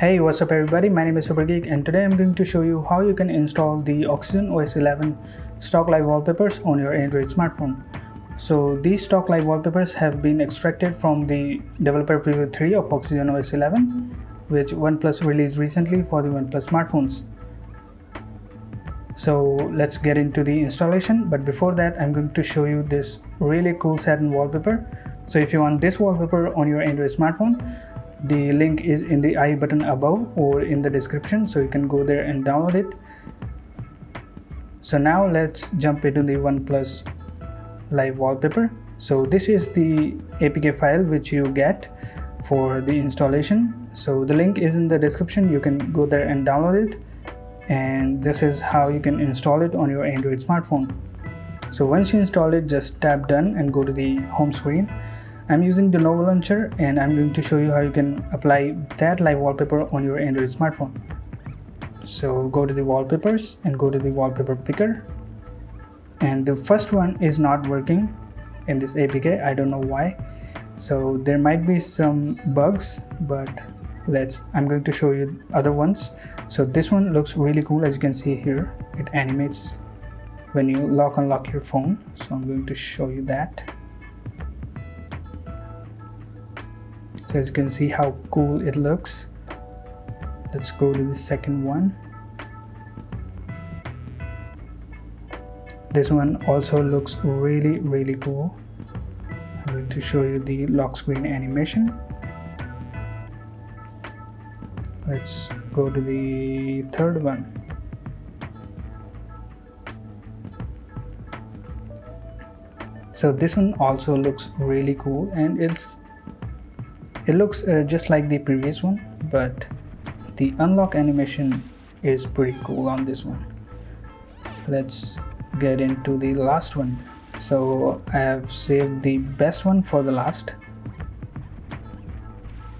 Hey what's up everybody my name is Supergeek and today I'm going to show you how you can install the Oxygen OS 11 stock live wallpapers on your Android smartphone. So these stock live wallpapers have been extracted from the developer preview 3 of Oxygen OS 11 which OnePlus released recently for the OnePlus smartphones. So let's get into the installation but before that I'm going to show you this really cool Saturn wallpaper. So if you want this wallpaper on your Android smartphone the link is in the i button above or in the description so you can go there and download it. So now let's jump into the oneplus live wallpaper. So this is the apk file which you get for the installation. So the link is in the description. You can go there and download it. And this is how you can install it on your android smartphone. So once you install it just tap done and go to the home screen I'm using the Nova Launcher and I'm going to show you how you can apply that live wallpaper on your Android smartphone. So go to the wallpapers and go to the wallpaper picker. And the first one is not working in this APK I don't know why. So there might be some bugs but let's I'm going to show you other ones. So this one looks really cool as you can see here. It animates when you lock and unlock your phone. So I'm going to show you that as you can see how cool it looks. Let's go to the second one. This one also looks really really cool. I'm going to show you the lock screen animation. Let's go to the third one. So this one also looks really cool and it's it looks uh, just like the previous one but the unlock animation is pretty cool on this one. Let's get into the last one. So I have saved the best one for the last.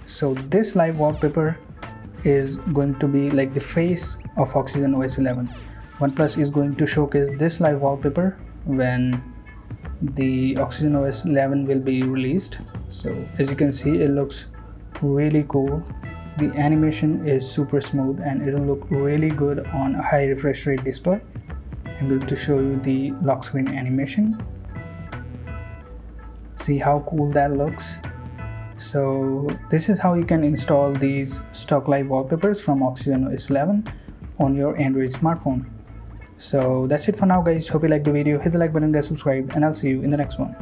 So this live wallpaper is going to be like the face of Oxygen OS 11 OnePlus is going to showcase this live wallpaper when the Oxygen OS 11 will be released. So as you can see it looks really cool. The animation is super smooth and it'll look really good on a high refresh rate display. I'm going to show you the lock screen animation. See how cool that looks? So this is how you can install these stock live wallpapers from Oxygen OS 11 on your Android smartphone so that's it for now guys. Hope you liked the video. Hit the like button guys. Subscribe and I'll see you in the next one